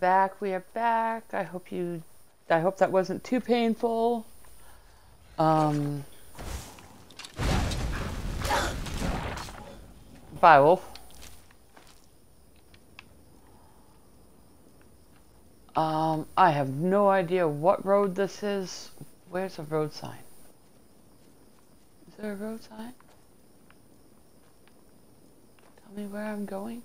back. We are back. I hope you. I hope that wasn't too painful. Um. Bye, Wolf. Um, I have no idea what road this is. Where's a road sign? Is there a road sign? Tell me where I'm going.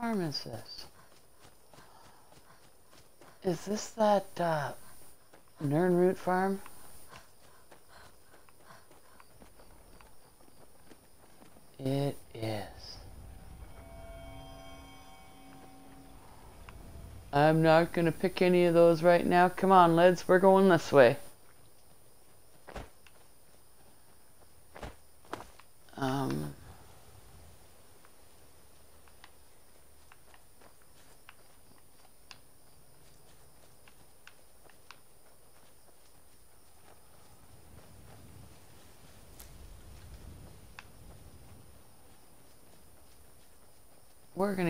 Farm is this? Is this that uh, Nirnroot farm? It is. I'm not going to pick any of those right now. Come on, Lids, we're going this way.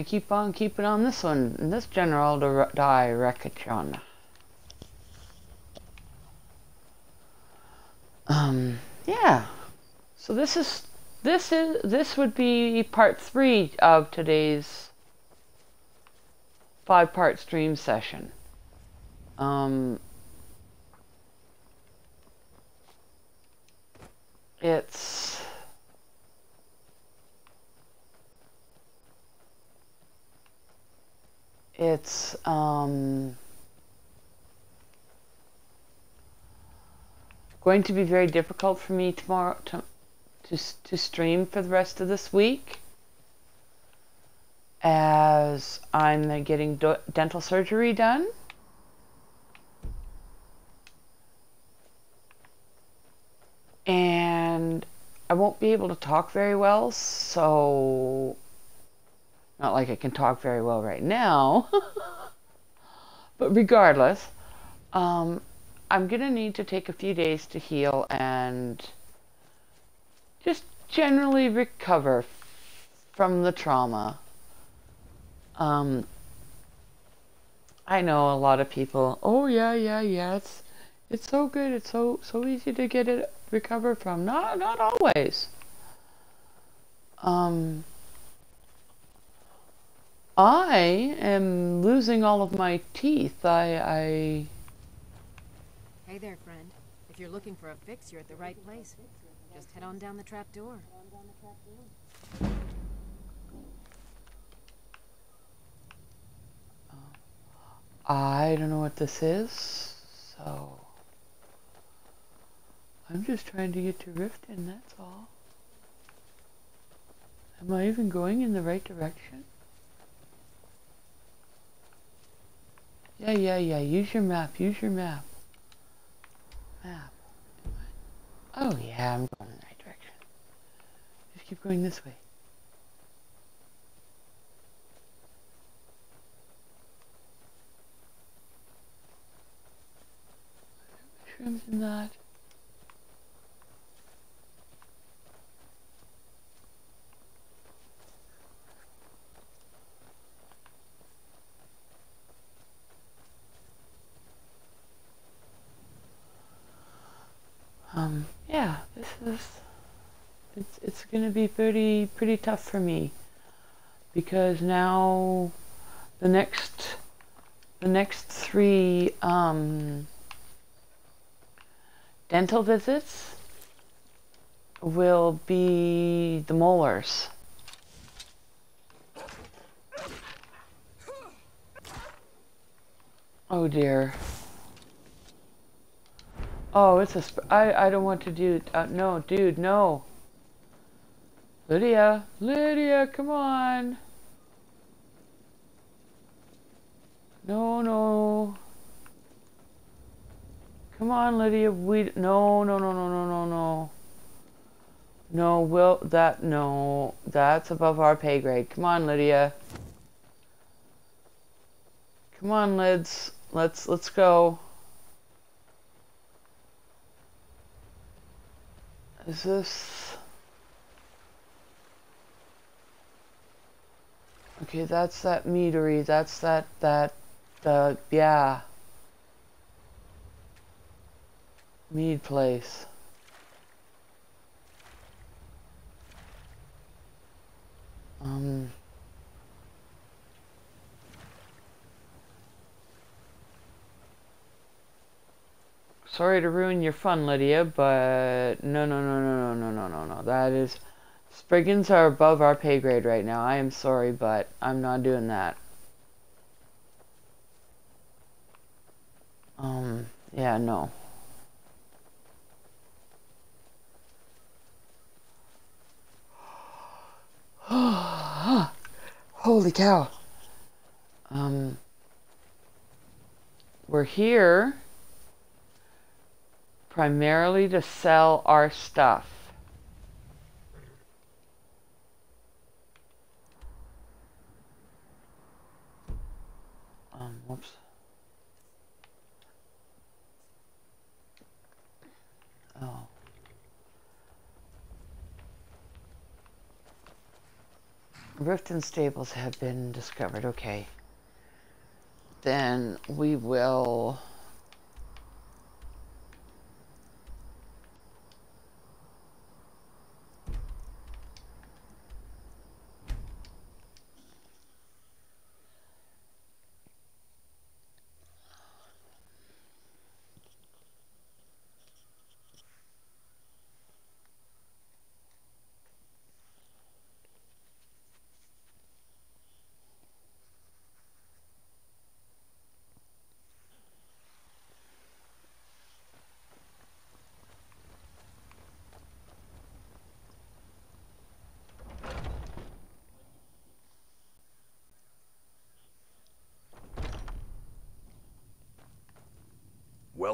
Gonna keep on keeping on this one, this general direction. Um, yeah. So this is this is this would be part three of today's five-part stream session. Um, it's it's um, going to be very difficult for me tomorrow to, to, to stream for the rest of this week as I'm getting dental surgery done. And I won't be able to talk very well, so not like I can talk very well right now. but regardless, um, I'm going to need to take a few days to heal and just generally recover from the trauma. Um, I know a lot of people, oh yeah, yeah, yeah, it's, it's so good, it's so, so easy to get it, recovered from. Not, not always. Um, I am losing all of my teeth. I, I... Hey there, friend. If you're looking for a fix, you're at the right place. Just head on down the trap door. I don't know what this is, so... I'm just trying to get to Riften, that's all. Am I even going in the right direction? Yeah, yeah, yeah. Use your map. Use your map. Map. Oh, yeah, I'm going in the right direction. Just keep going this way. Mushrooms in that. Yeah, this is it's it's going to be pretty pretty tough for me because now the next the next three um, dental visits will be the molars. Oh dear. Oh, it's a. I, I don't want to do. Uh, no, dude, no. Lydia, Lydia, come on. No, no. Come on, Lydia. We no, no, no, no, no, no, no. No, will that no. That's above our pay grade. Come on, Lydia. Come on, Lids. Let's let's go. Is this... Okay, that's that meadery. That's that, that, the, yeah. Mead place. Um... Sorry to ruin your fun, Lydia, but no, no, no, no, no, no, no, no, no. That is... Spriggans are above our pay grade right now. I am sorry, but I'm not doing that. Um, yeah, no. Holy cow. Um, we're here primarily to sell our stuff. Um, whoops. Oh. Riften stables have been discovered. Okay. Then we will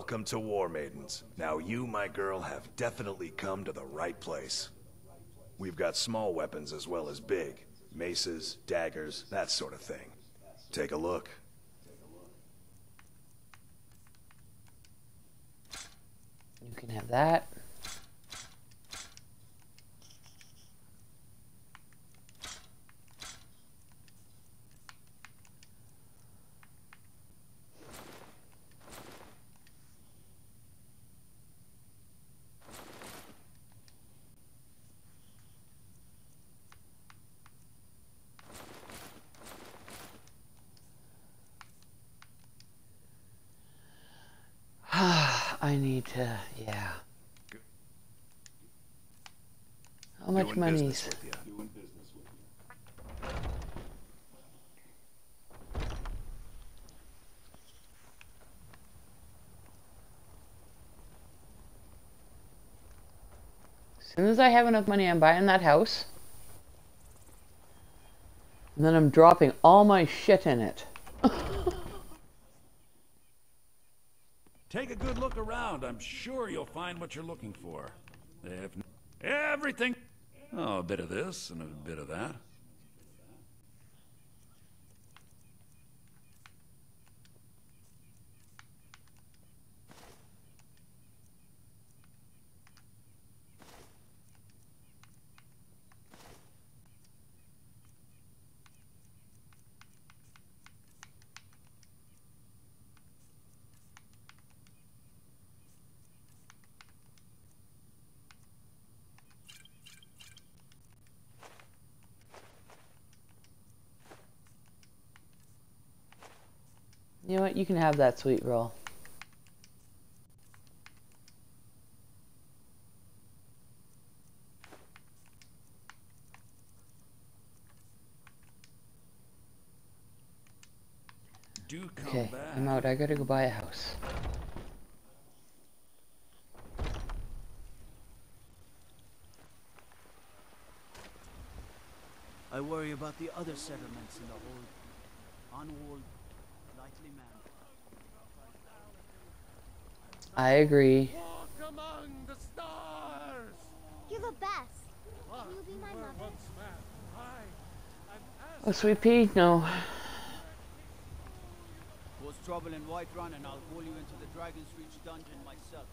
Welcome to Warmaiden's. Now you, my girl, have definitely come to the right place. We've got small weapons as well as big. Maces, daggers, that sort of thing. Take a look. You can have that. I need to, yeah. How much Doing money is... with. As soon as I have enough money, I'm buying that house. And then I'm dropping all my shit in it. Take a good look around. I'm sure you'll find what you're looking for. If everything, oh, a bit of this and a bit of that. You know what? You can have that sweet roll. Do come Okay, back. I'm out. I gotta go buy a house. I worry about the other settlements in the whole manned. I agree. Walk among the stars. You're the best. Will you be my mother? once man, high and Oh, sweet pea? No. Cause trouble in Whiterun and I'll haul you into the Dragon's Reach dungeon myself.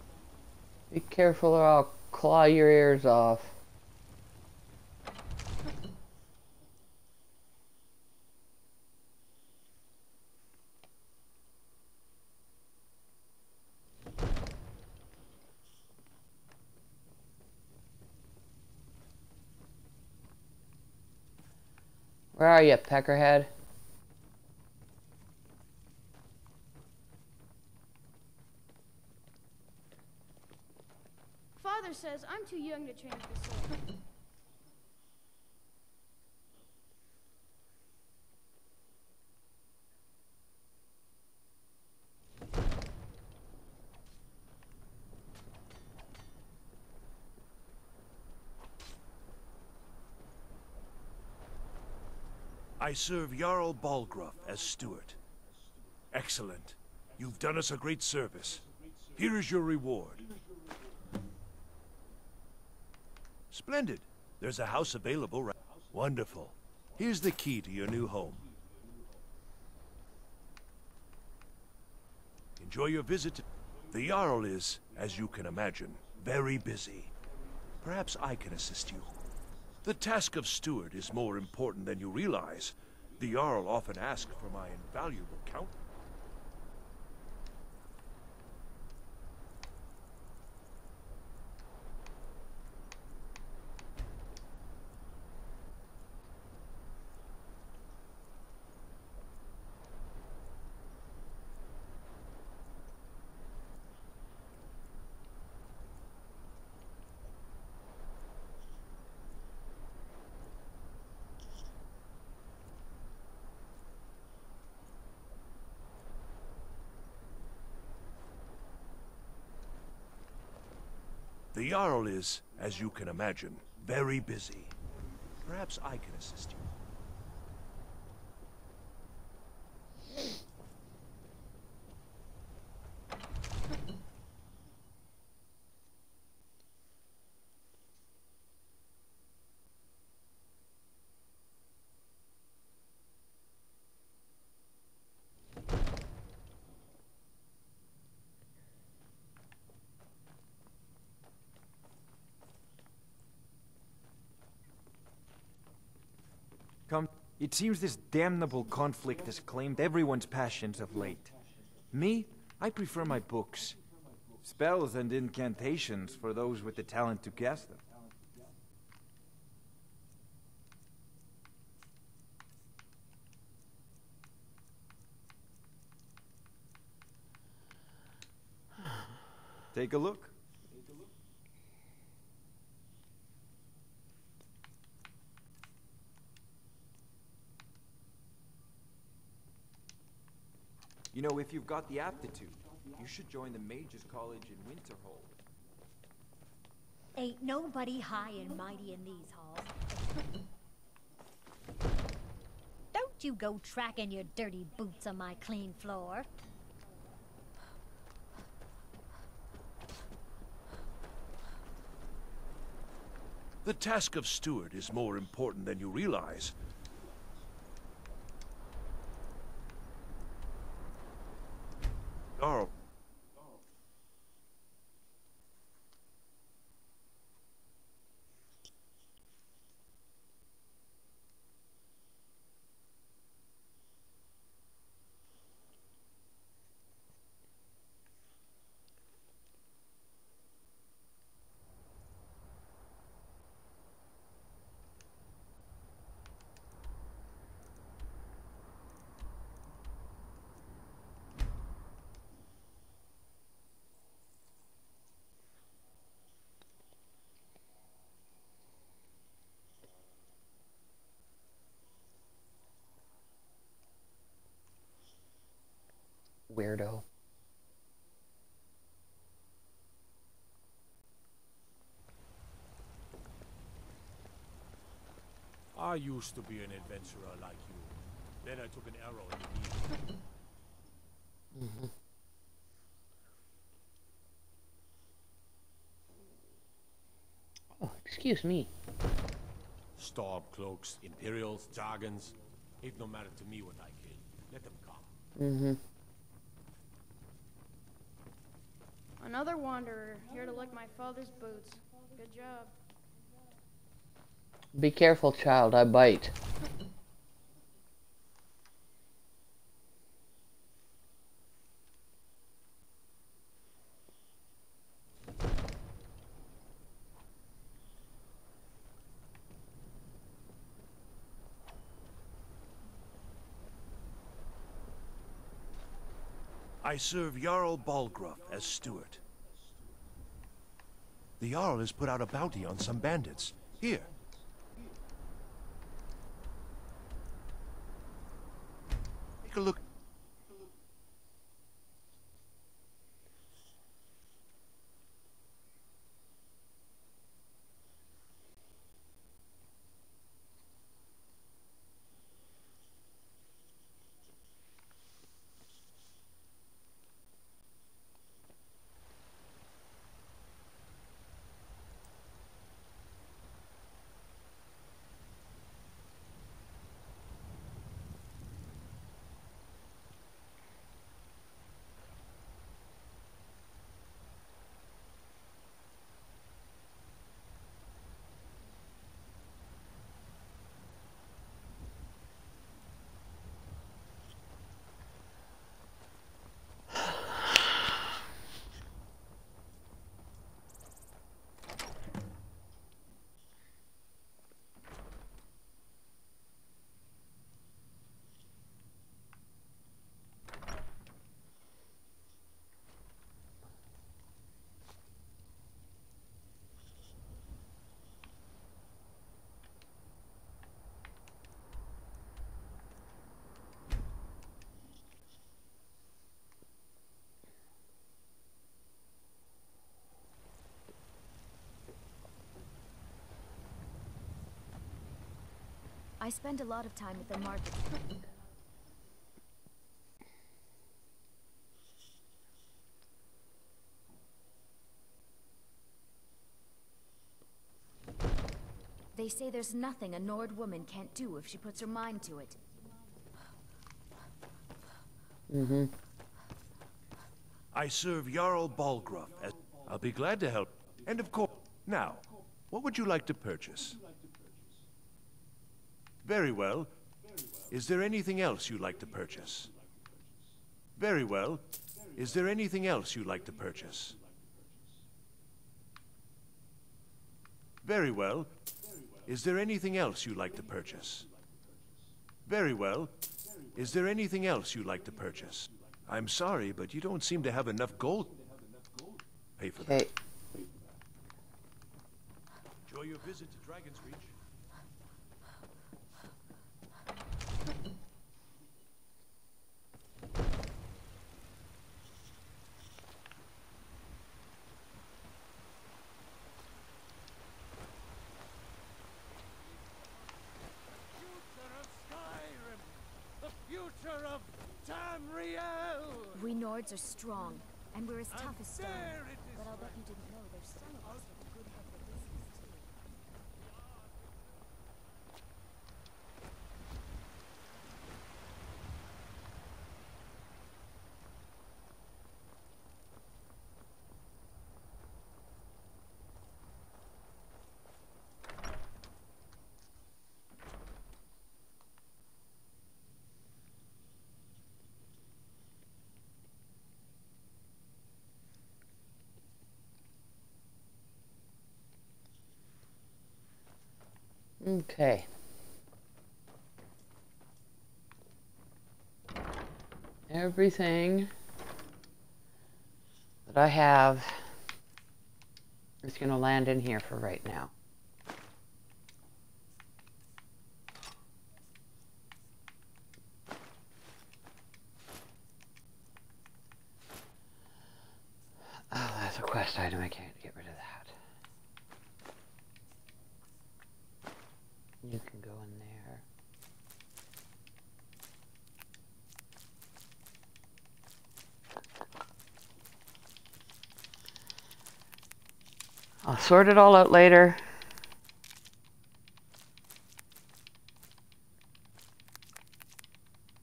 Be careful or I'll claw your ears off. Where are you, Peckerhead? Father says I'm too young to with the sword. I serve Jarl Balgruuf as steward. Excellent. You've done us a great service. Here is your reward. Splendid. There's a house available right... Wonderful. Here's the key to your new home. Enjoy your visit. The Jarl is, as you can imagine, very busy. Perhaps I can assist you. The task of steward is more important than you realize. The Jarl often asks for my invaluable count. Jarl is, as you can imagine, very busy. Perhaps I can assist you. Come, it seems this damnable conflict has claimed everyone's passions of late. Me, I prefer my books. Spells and incantations for those with the talent to cast them. Take a look. You know, if you've got the aptitude, you should join the Mages College in Winterhold. Ain't nobody high and mighty in these halls. Don't you go tracking your dirty boots on my clean floor. The task of steward is more important than you realize. Jarl Weirdo. I used to be an adventurer like you. Then I took an arrow in the knee. hmm Oh, excuse me. Storm cloaks, Imperials, Jargons. It no matter to me what I kill. Let them come. Mm-hmm. Another wanderer, here to lick my father's boots. Good job. Be careful, child, I bite. I serve Jarl Balgruuf as steward. The Jarl has put out a bounty on some bandits. Here. Take a look. I spend a lot of time at the market. They say there's nothing a Nord woman can't do if she puts her mind to it. Mm-hmm. I serve Jarl Balgruuf as... I'll be glad to help. And of course... Now, what would you like to purchase? Very well. Is there anything else you'd like to purchase? Very well. Is there anything else you'd like to purchase? Very well. Is there anything else you'd like to purchase? Very well. Is there anything else you'd like to purchase? I'm sorry, but you don't seem to have enough gold. Pay for that. Enjoy your visit to Dragon's Reach. future of We are strong, and we're as tough as stone. But I'll bet you didn't know there's some of us with a good head for business, too. Okay. Everything that I have is going to land in here for right now. Oh, that's a quest item. I can't get rid of that. You can go in there. I'll sort it all out later.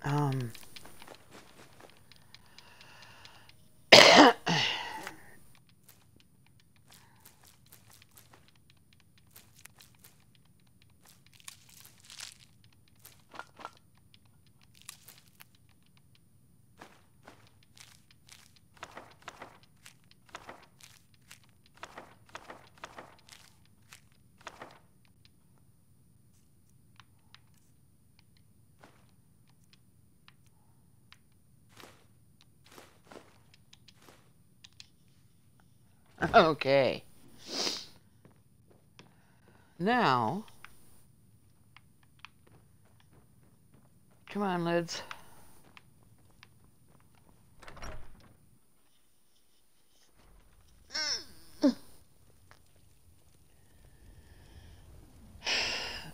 Um, Okay. Now, come on, lids.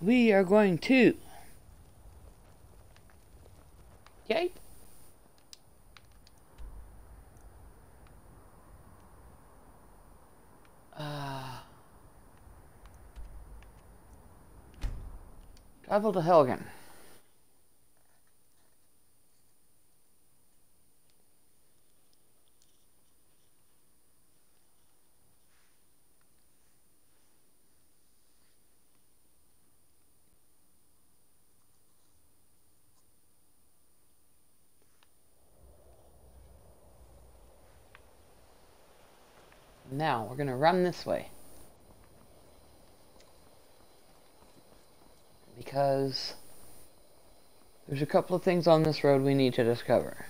We are going to. Okay. Uh, travel to Helgen. Now we're going to run this way. Because there's a couple of things on this road we need to discover.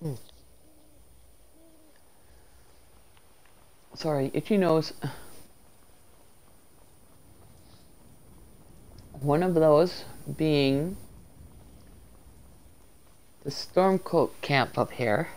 Hmm. Sorry, itchy nose. One of those being the Stormcloak camp up here.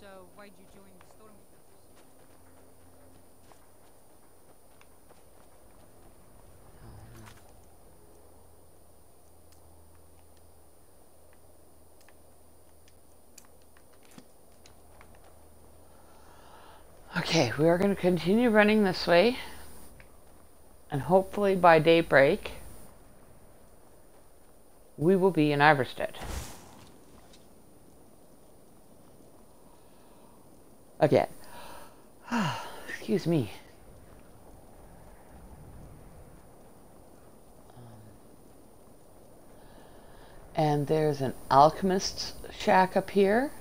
So, why'd you join the Stormcloaks? Okay, we are going to continue running this way. And hopefully by daybreak, we will be in Iverstead. Again. Excuse me. Um, and there's an alchemist's shack up here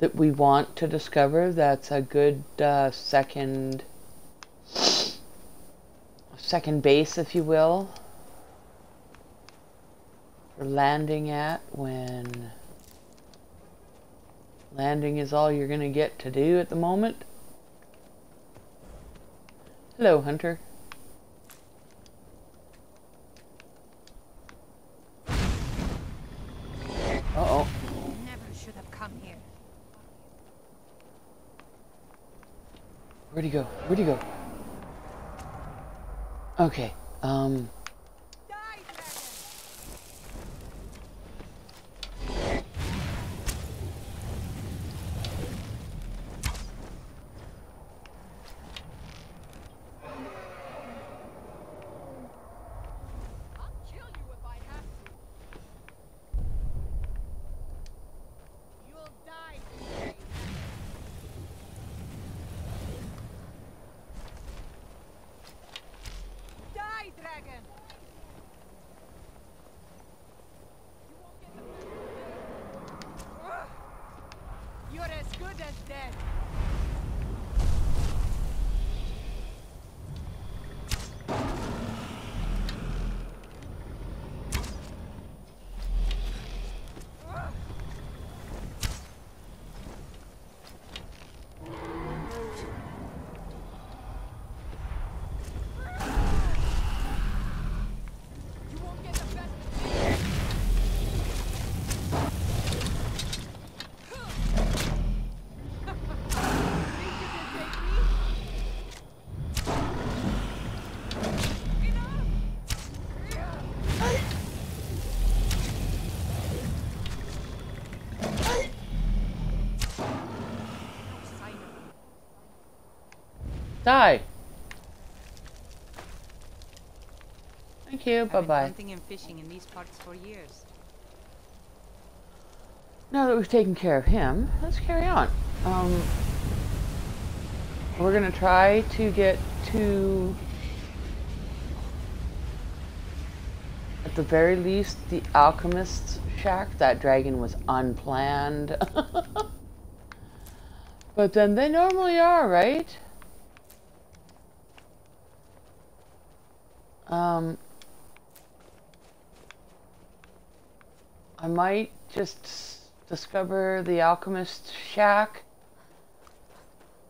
that we want to discover. That's a good uh, second second base, if you will, for landing at when landing is all you're going to get to do at the moment. Hello, Hunter. Uh-oh. Never should have come here. Where'd he go? Okay, um... Die, dragon! You're as good as dead. Die! Thank you. Bye I've been bye. hunting and fishing in these parts for years. Now that we've taken care of him, let's carry on. Um, we're gonna try to get to, at the very least, the alchemist's shack. That dragon was unplanned. but then they normally are, right? Um, I might just discover the alchemist shack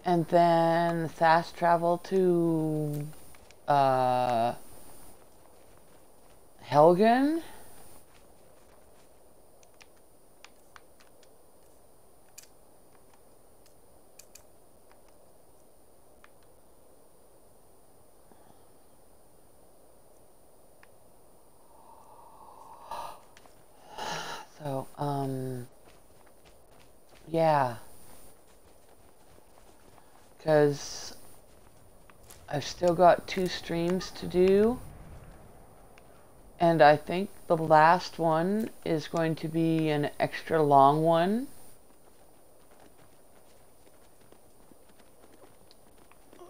and then fast travel to uh, Helgen. So, um, yeah. Because I've still got two streams to do. And I think the last one is going to be an extra long one.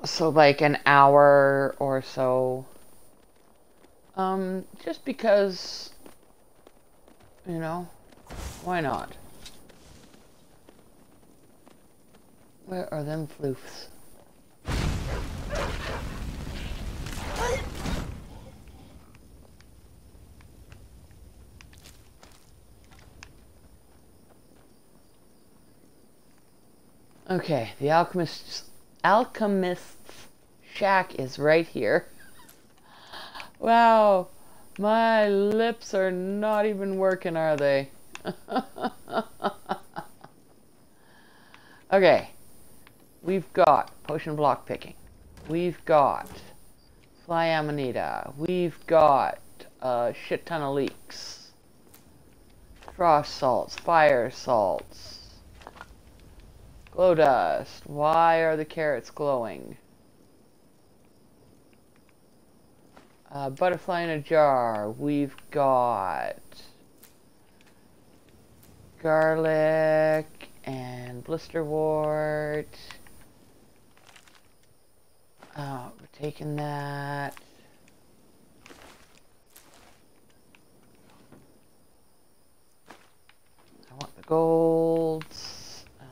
So like an hour or so. Um, just because, you know, why not? Where are them floofs? Okay, the alchemist's alchemist's shack is right here. Wow, my lips are not even working, are they? okay, we've got potion block picking. We've got fly amanita. We've got a shit ton of leeks. Frost salts, fire salts. Glow dust. Why are the carrots glowing? Uh, butterfly in a jar. We've got garlic and blisterwort. Uh, we're taking that. I want the golds. Um,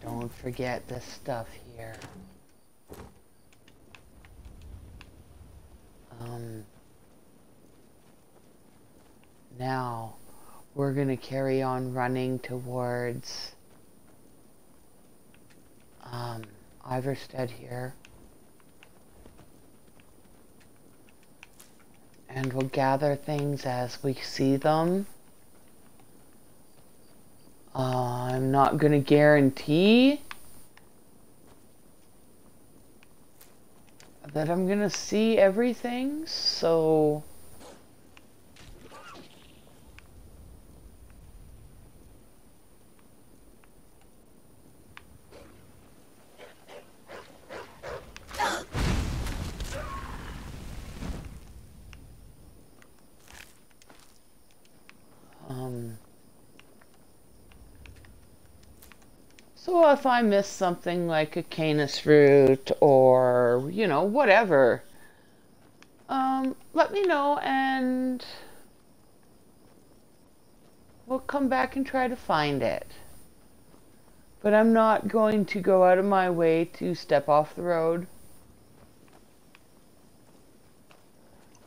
Don't forget this stuff here. Um, now, we're going to carry on running towards um, Iverstead here. And we'll gather things as we see them. Uh, I'm not going to guarantee that I'm to see everything, so... So if I miss something like a canis root or, you know, whatever, um, let me know and we'll come back and try to find it. But I'm not going to go out of my way to step off the road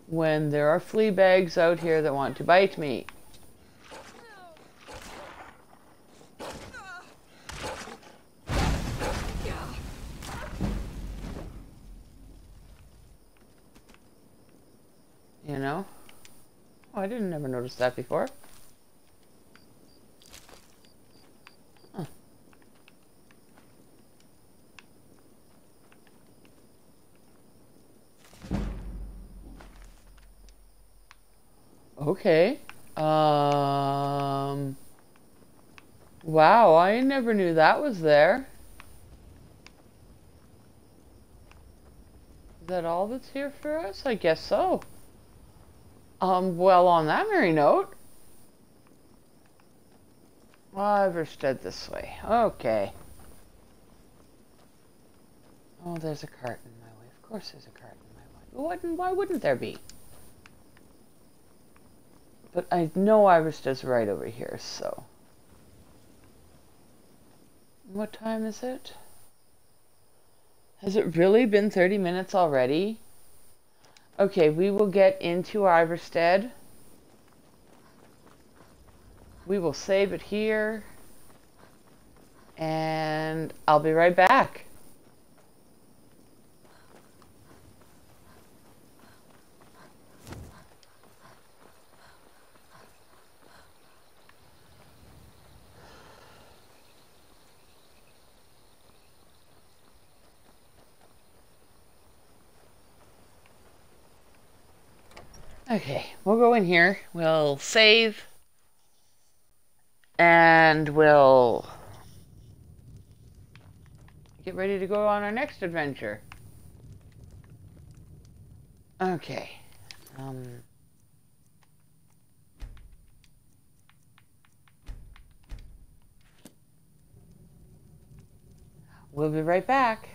when there are flea bags out here that want to bite me. that before? Huh. Okay. Um... Wow, I never knew that was there. Is that all that's here for us? I guess so. Um, well, on that merry note, Iverstead this way. Okay. Oh, there's a cart in my way. Of course there's a cart in my way. Why wouldn't, why wouldn't there be? But I know Iverstead's right over here, so... What time is it? Has it really been 30 minutes already? Okay, we will get into Iverstead. We will save it here. And I'll be right back. Okay, we'll go in here. We'll save. And we'll get ready to go on our next adventure. Okay. Um, we'll be right back.